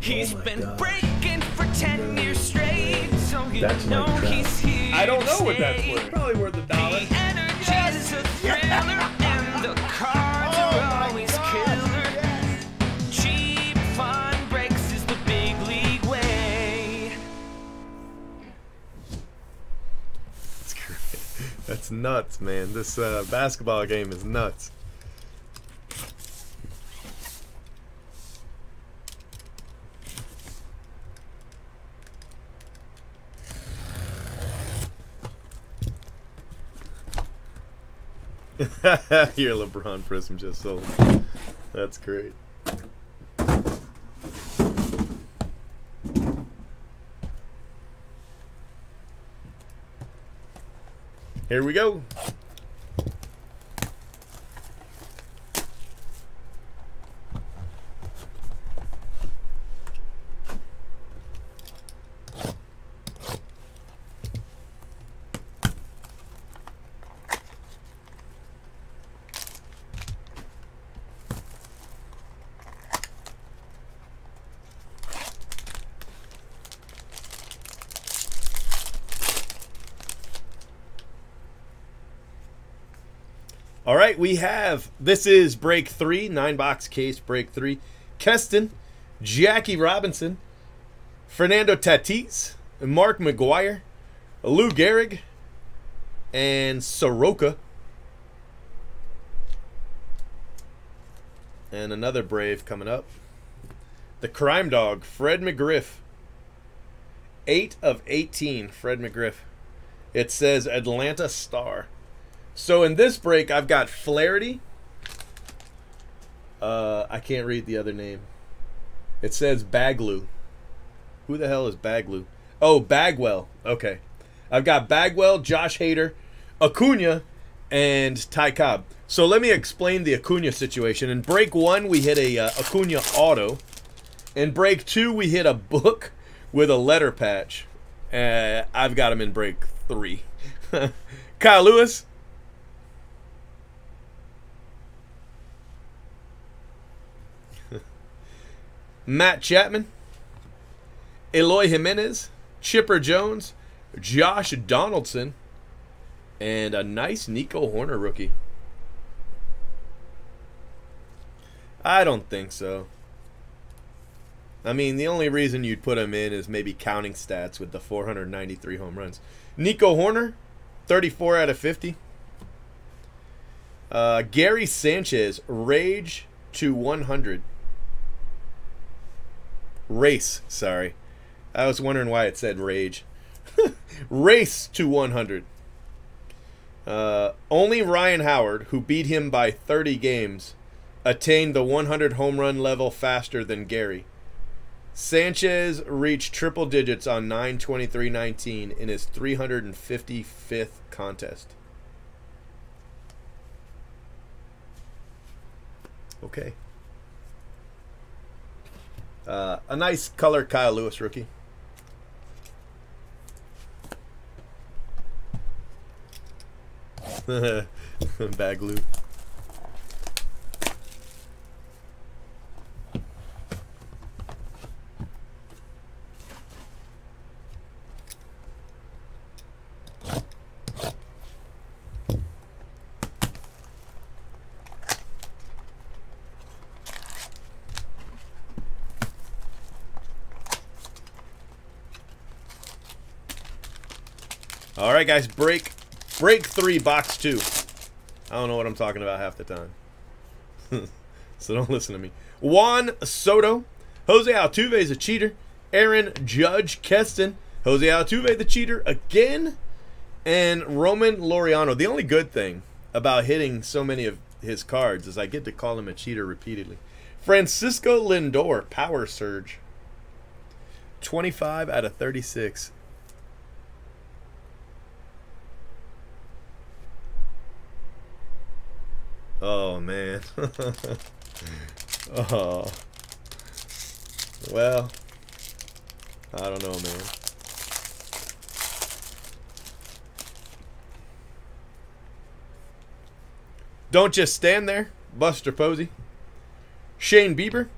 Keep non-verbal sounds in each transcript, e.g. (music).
He's Oh been gosh. breaking for 10 years straight, so you That's my know trap. he's here. I don't know what that's stay. worth. Probably worth a dollar. The energy's a (laughs) thriller, and the cards Oh are always gosh, killer. Cheap fun breaks is the big league way. That's great. (laughs) That's nuts, man. This uh, basketball game is nuts. (laughs) Your LeBron Prism just sold. That's great. Here we go. Right, we have this is break three, nine box case break three. Keston, Jackie Robinson, Fernando Tatis, Mark McGwire, Lou Gehrig, and Soroka. And another Brave coming up. The Crime Dog, Fred McGriff. 8 of 18, Fred McGriff. It says Atlanta Star. So in this break, I've got Flaherty. Uh, I can't read the other name. It says Baglu. Who the hell is Baglu? Oh, Bagwell. Okay. I've got Bagwell, Josh Hader, Acuna, and Ty Cobb. So let me explain the Acuna situation. In break one, we hit a uh, Acuna auto. In break two, we hit a book with a letter patch. Uh, I've got him in break three. (laughs) Kyle Lewis, Matt Chapman, Eloy Jimenez, Chipper Jones, Josh Donaldson, and a nice Nico Hoerner rookie. I don't think so. I mean, the only reason you'd put him in is maybe counting stats with the 493 home runs. Nico Hoerner, 34 out of 50. Uh, Gary Sanchez, Rage to 100. Race, sorry. I was wondering why it said Rage. (laughs) Race to 100. Uh, only Ryan Howard, who beat him by 30 games, attained the 100 home run level faster than Gary. Sanchez reached triple digits on 9-23-19 in his 355th contest. Okay. Uh, a nice color Kyle Lewis rookie. (laughs) Bag loot. All right, guys, break break three, box two. I don't know what I'm talking about half the time, (laughs) so don't listen to me. Juan Soto, Jose Altuve is a cheater. Aaron Judge Keston, Jose Altuve the cheater again, and Roman Laureano. The only good thing about hitting so many of his cards is I get to call him a cheater repeatedly. Francisco Lindor, Power Surge. 25 out of 36. Oh man. oh. (laughs) Well, I don't know, man. Don't just stand there, Buster Posey. Shane Bieber,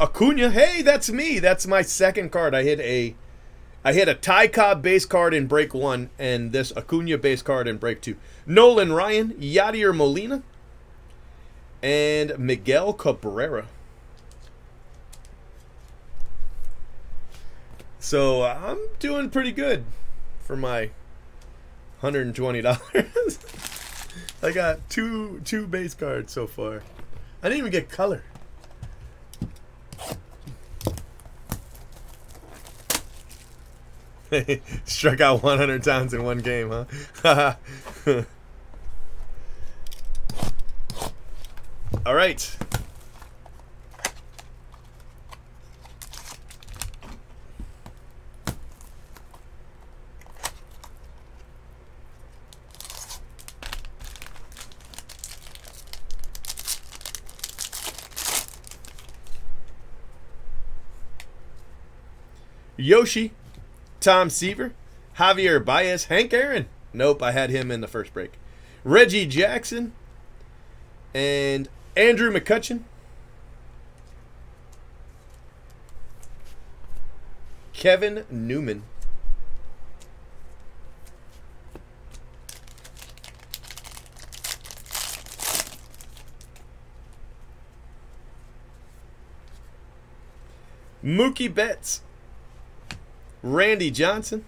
Acuna. Hey, that's me. That's my second card. I hit a I hit a Ty Cobb base card in break one, and this Acuna base card in break two. Nolan Ryan, Yadier Molina, and Miguel Cabrera. So I'm doing pretty good for my hundred and twenty dollars. (laughs) I got two two base cards so far. I didn't even get color. (laughs) Struck out 100 times in one game, huh? (laughs) right. Yoshi, Tom Seaver, Javier Baez, Hank Aaron. Nope, I had him in the first break. Reggie Jackson, and Andrew McCutchen. Kevin Newman. Mookie Betts. Randy Johnson.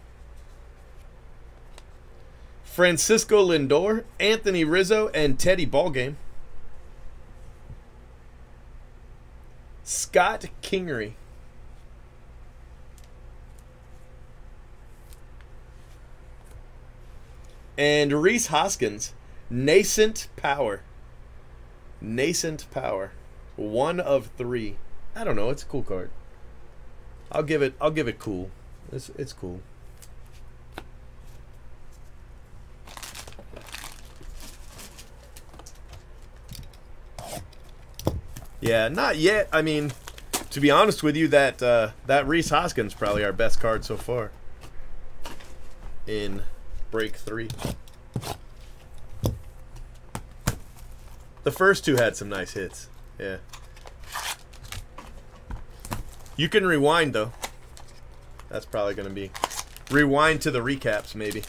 Francisco Lindor, Anthony Rizzo, and Teddy Ballgame. Scott Kingery. And Rhys Hoskins, Nascent Power. Nascent Power. One of three. I don't know, it's a cool card. I'll give it I'll give it cool. It's it's cool. Yeah, not yet. I mean, to be honest with you, that uh, that Rhys Hoskins probably our best card so far in break three. The first two had some nice hits. Yeah. You can rewind though. That's probably going to be rewind to the recaps maybe.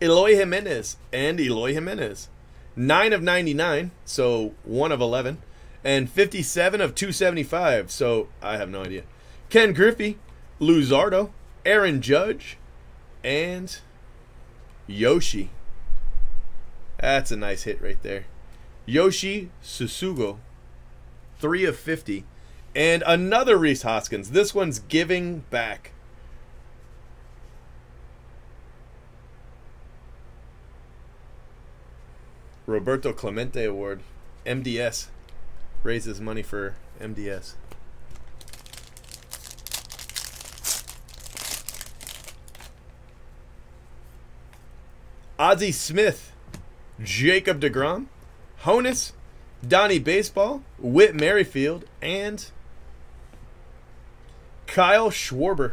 Eloy Jimenez and Eloy Jimenez. 9 of 99, so 1 of 11. And 57 of 275, so I have no idea. Ken Griffey, Luzardo, Aaron Judge, and Yoshi. That's a nice hit right there. Yoshi Tsutsugo, 3 of 50. And another Rhys Hoskins. This one's giving back. Roberto Clemente Award. MDS. Raises money for MDS. Ozzie Smith. Jacob DeGrom. Honus. Donnie Baseball. Whit Merrifield. And Kyle Schwarber.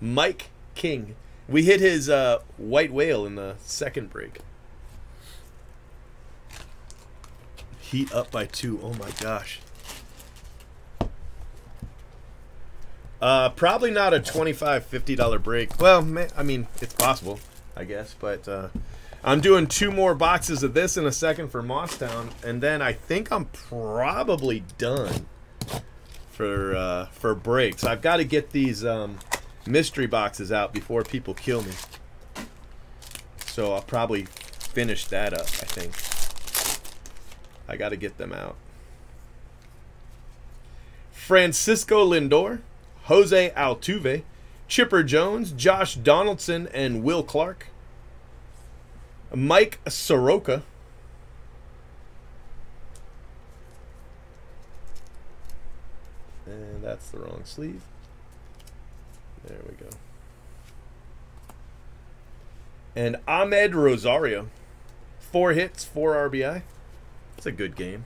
Mike King. We hit his uh, white whale in the second break. Heat up by two. Oh my gosh. Uh, probably not a $25, $50 break. Well, man, I mean, it's possible, I guess. But uh, I'm doing two more boxes of this in a second for Tosstown. And then I think I'm probably done for uh, for breaks. I've got to get these um, mystery boxes out before people kill me. So I'll probably finish that up, I think. I got to get them out. Francisco Lindor, Jose Altuve, Chipper Jones, Josh Donaldson, and Will Clark. Mike Soroka. And that's the wrong sleeve. There we go. And Amed Rosario. Four hits, four RBI. It's a good game.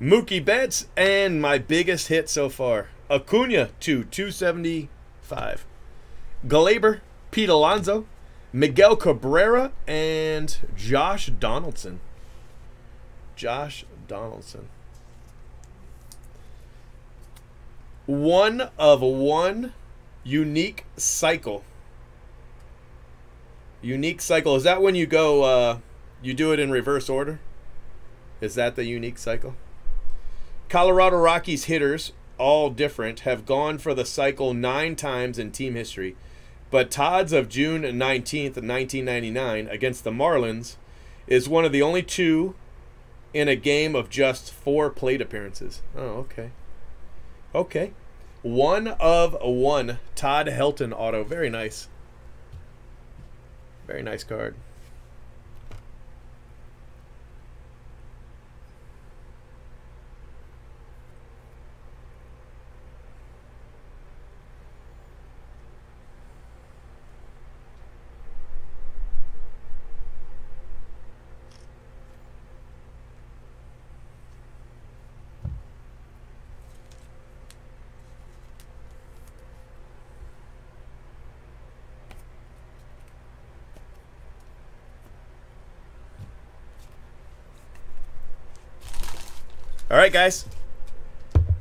Mookie Betts and my biggest hit so far. Acuna to 270 275. Gleyber, Pete Alonso, Miguel Cabrera, and Josh Donaldson. Josh Donaldson. One of one unique cycle. Unique cycle. Is that when you go, uh, you do it in reverse order? Is that the unique cycle? Colorado Rockies hitters, all different, have gone for the cycle nine times in team history. But Todd's of June 19th, 1999, against the Marlins, is one of the only two in a game of just four plate appearances. Oh, okay. Okay. One of one. Todd Helton auto. Very nice. Very nice card. Right, guys.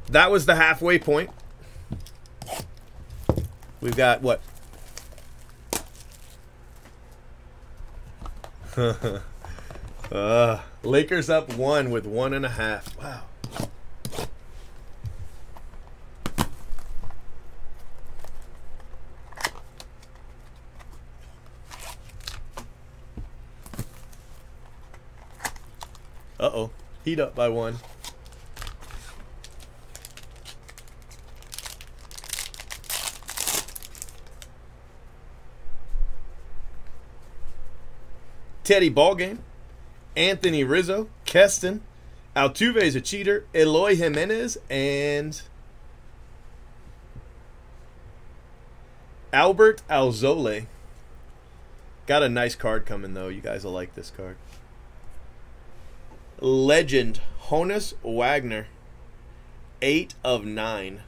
That was the halfway point. We've got what? (laughs) uh, Lakers up one with one and a half. Wow. Uh oh. Heat up by one. Teddy Ballgame, Anthony Rizzo, Keston, Altuve's a cheater, Eloy Jimenez, and Albert Alzolay. Got a nice card coming though. You guys will like this card. Legend Honus Wagner, eight of nine.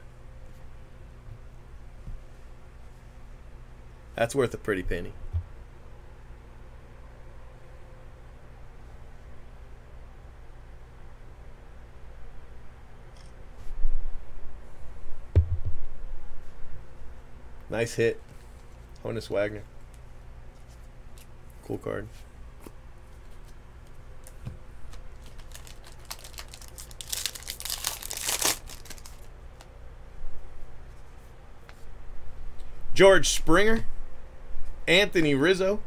That's worth a pretty penny. Nice hit. Honus Wagner. Cool card. George Springer, Anthony Rizzo,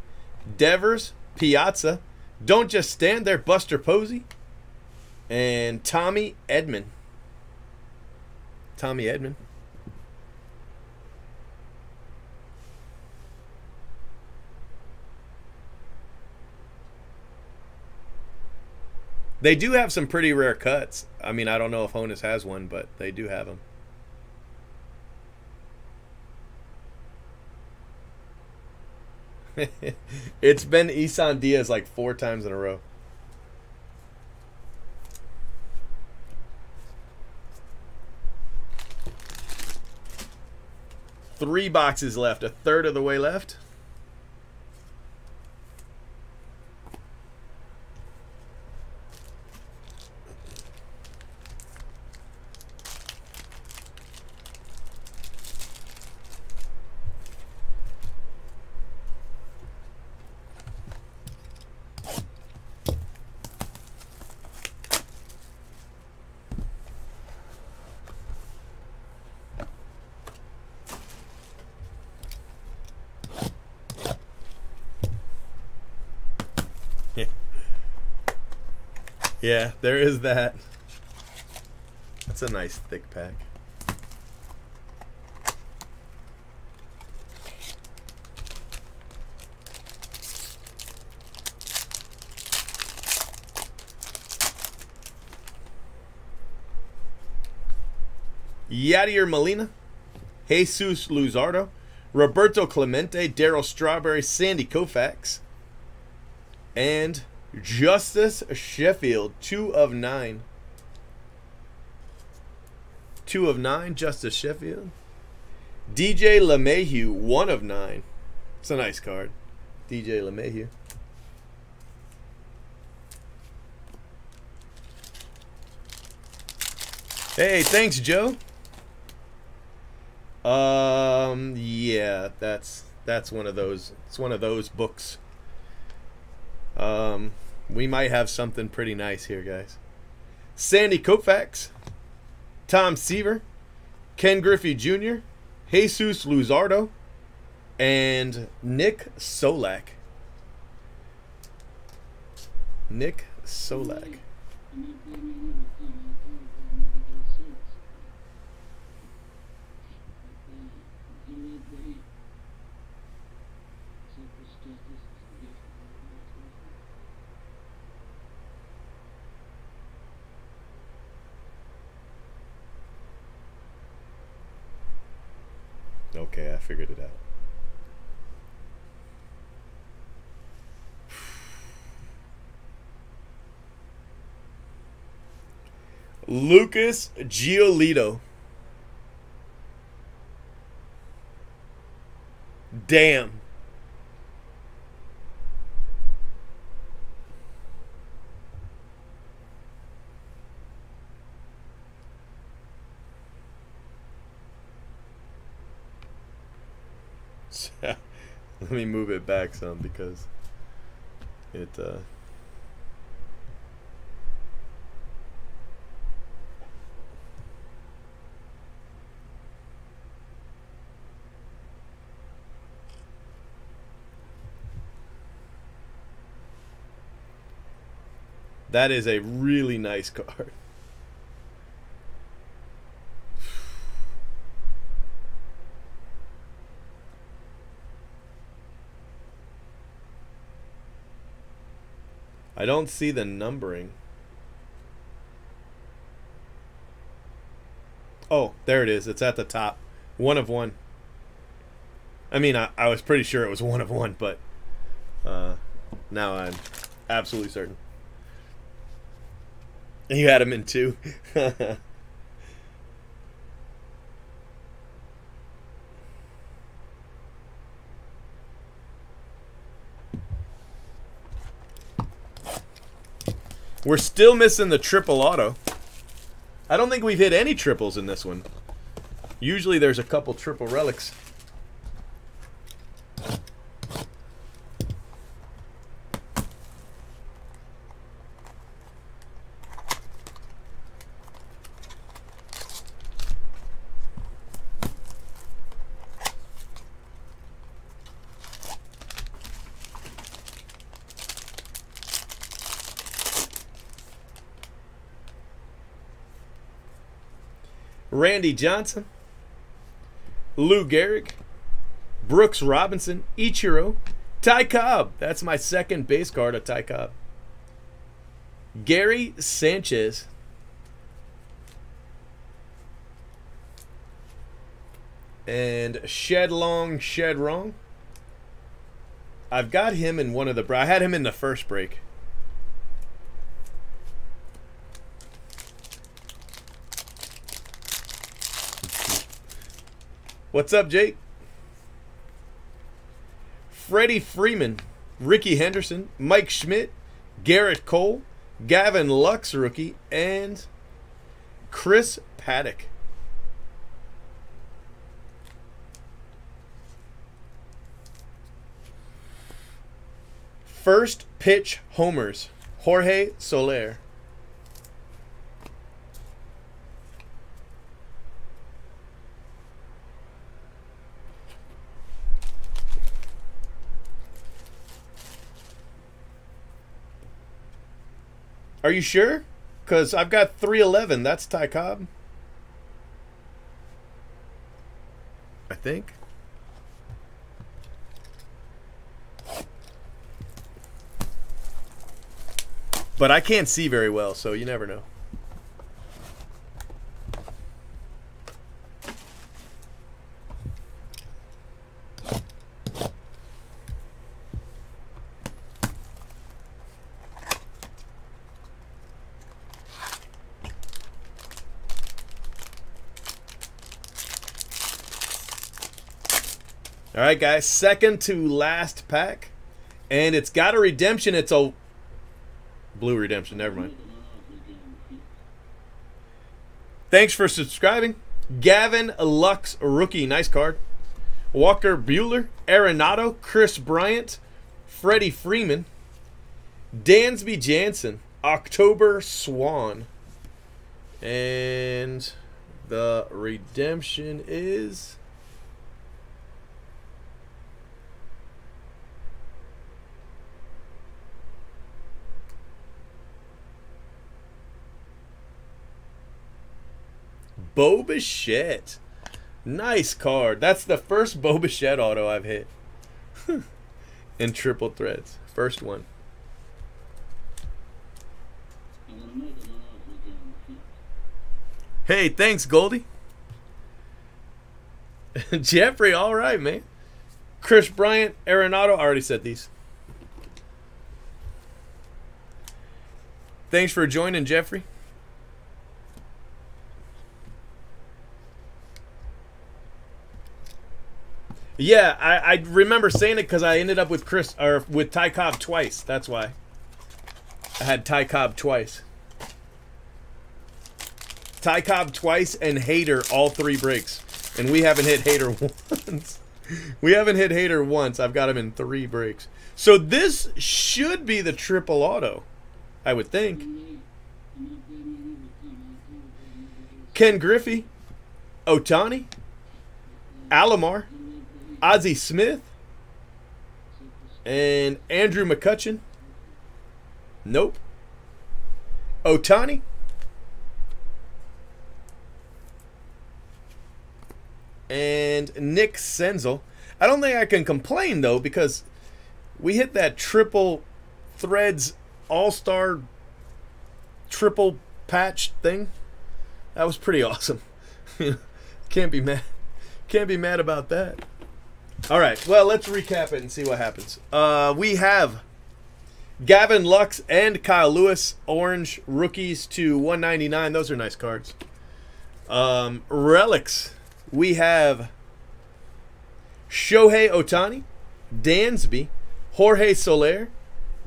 Devers, Piazza, Don't Just Stand There, Buster Posey, and Tommy Edman. Tommy Edman. They do have some pretty rare cuts. I mean, I don't know if Honus has one, but they do have them. (laughs) it's been Isan Diaz like four times in a row. Three boxes left, a third of the way left. Yeah, there is that. That's a nice thick pack. Yadier Molina, Jesus Luzardo, Roberto Clemente, Darryl Strawberry, Sandy Koufax, and Justus Sheffield, two of nine. two of nine, Justus Sheffield. DJ LeMahieu, one of nine. It's a nice card. DJ LeMahieu. Hey, thanks, Joe. Um, yeah, that's that's one of those. It's one of those books. Um, we might have something pretty nice here, guys. Sandy Koufax, Tom Seaver, Ken Griffey Jr., Jesus Luzardo, and Nick Solak. Nick Solak. Okay, I figured it out. Lucas Giolito. Damn. (laughs) Let me move it back some because it uh That is a really nice (laughs) card. I don't see the numbering. Oh, there it is. It's at the top. One of one. I mean, I, I was pretty sure it was one of one, but uh, now I'm absolutely certain. You had him in two. (laughs) We're still missing the triple auto. I don't think we've hit any triples in this one. Usually there's a couple triple relics. Randy Johnson, Lou Gehrig, Brooks Robinson, Ichiro, Ty Cobb. That's my second base card of Ty Cobb. Gary Sanchez. And Shed Long, Shed Wrong. I've got him in one of the. I had him in the first break. What's up, Jake? Freddie Freeman, Rickey Henderson, Mike Schmidt, Gerrit Cole, Gavin Lux, rookie, and Chris Paddack. First pitch homers, Jorge Soler. Are you sure? Because I've got 311. That's Ty Cobb. I think. But I can't see very well, so you never know. All right, guys. Second to last pack. And it's got a redemption. It's a blue redemption. Never mind. Thanks for subscribing. Gavin Lux, rookie. Nice card. Walker Buehler, Arenado, Kris Bryant, Freddie Freeman, Dansby Jansen, October Swan. And the redemption is. Bo Bichette. Nice card. That's the first Bo Bichette auto I've hit. (laughs) In triple threads. First one. Hey, thanks, Goldie. (laughs) Jeffrey, all right, man. Kris Bryant, Arenado, I already said these. Thanks for joining, Jeffrey. Yeah, I, I remember saying it because I ended up with Chris or with Ty Cobb twice. That's why I had Ty Cobb twice. Ty Cobb twice and Hader all three breaks, and we haven't hit Hader (laughs) once. we haven't hit Hader once. I've got him in three breaks. So this should be the triple auto, I would think. Ken Griffey, Ohtani, Alomar. Ozzie Smith and Andrew McCutchen. Nope. Ohtani. And Nick Senzel. I don't think I can complain though because we hit that triple threads all-star triple patch thing. That was pretty (laughs) awesome. Can't be mad. Can't be mad about that. All right. Well, let's recap it and see what happens. Uh, we have Gavin Lux and Kyle Lewis, orange rookies to 199. Those are nice cards. Um, relics. We have Shohei Ohtani, Dansby, Jorge Soler,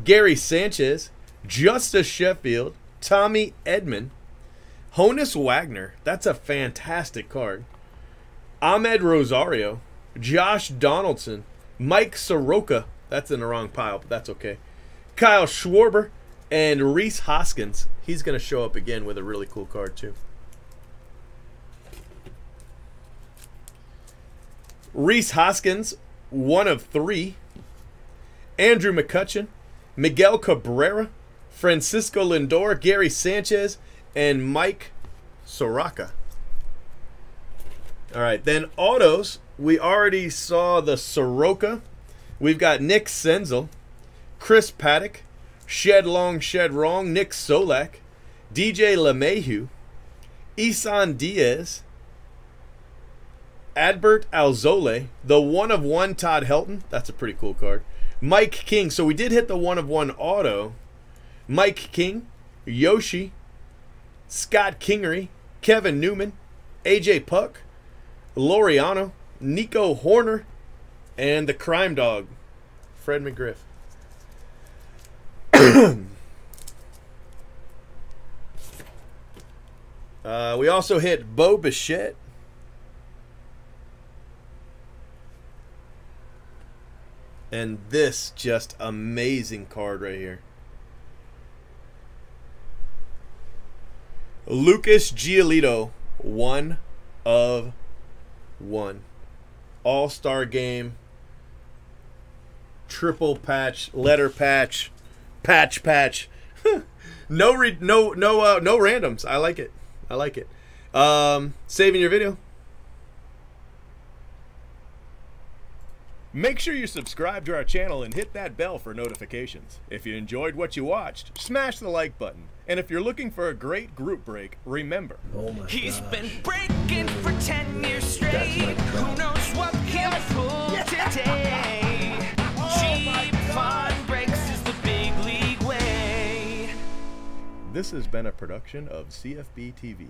Gary Sanchez, Justus Sheffield, Tommy Edman, Honus Wagner. That's a fantastic card. Amed Rosario, Josh Donaldson, Mike Soroka. That's in the wrong pile, but that's okay. Kyle Schwarber and Rhys Hoskins. He's going to show up again with a really cool card, too. Rhys Hoskins, one of three. Andrew McCutchen, Miguel Cabrera, Francisco Lindor, Gary Sanchez, and Mike Soroka. All right, then autos. We already saw the Soroka. We've got Nick Senzel, Chris Paddack, Shed Long, Shed Wrong, Nick Solak, DJ LeMahieu, Isan Diaz, Adbert Alzolay, the one of one Todd Helton. That's a pretty cool card. Mike King. So we did hit the one of one auto. Mike King, Yoshi, Scott Kingery, Kevin Newman, AJ Puk, Laureano, Nico Hoerner, and the crime dog, Fred McGriff. (clears throat) uh, we also hit Bo Bichette. And this just amazing card right here. Lucas Giolito, one of one. All Star game, triple patch, letter patch, patch patch. (laughs) no re- no no uh, no randoms. I like it. I like it. Um, saving your video. Make sure you subscribe to our channel and hit that bell for notifications. If you enjoyed what you watched, smash the like button. And if you're looking for a great group break, remember, Oh my He's gosh. been breaking for 10 years straight. Who knows what he'll pull today? Cheap fun breaks is the big league way. this has been a production of CFB TV.